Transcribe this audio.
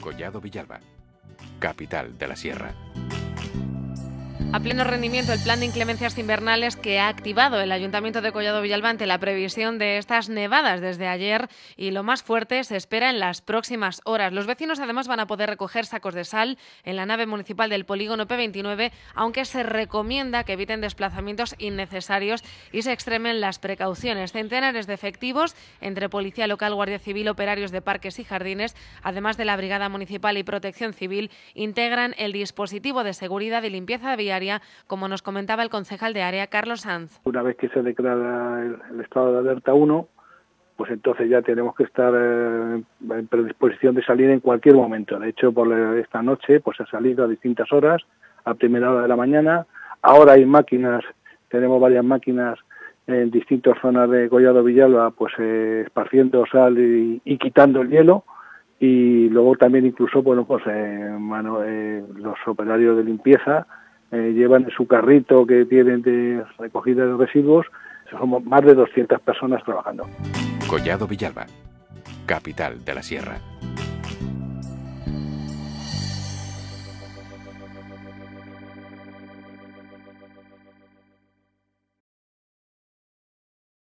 Collado Villalba, capital de la Sierra. A pleno rendimiento el plan de inclemencias invernales que ha activado el Ayuntamiento de Collado Villalba ante la previsión de estas nevadas desde ayer y lo más fuerte se espera en las próximas horas. Los vecinos además van a poder recoger sacos de sal en la nave municipal del polígono P29, aunque se recomienda que eviten desplazamientos innecesarios y se extremen las precauciones. Centenares de efectivos entre Policía Local, Guardia Civil, operarios de parques y jardines, además de la Brigada Municipal y Protección Civil, integran el dispositivo de seguridad y limpieza vial como nos comentaba el concejal de área, Carlos Sanz. Una vez que se declara el, estado de alerta 1, pues entonces ya tenemos que estar eh, en predisposición de salir en cualquier momento. De hecho, por esta noche pues ha salido a distintas horas, a primera hora de la mañana. Ahora hay máquinas, tenemos varias máquinas en distintas zonas de Collado Villalba, pues eh, esparciendo sal y, quitando el hielo y luego también incluso bueno pues eh, mano, eh, los operarios de limpieza eh, llevan su carrito que tienen de recogida de residuos. Somos más de 200 personas trabajando. Collado Villalba, capital de la Sierra.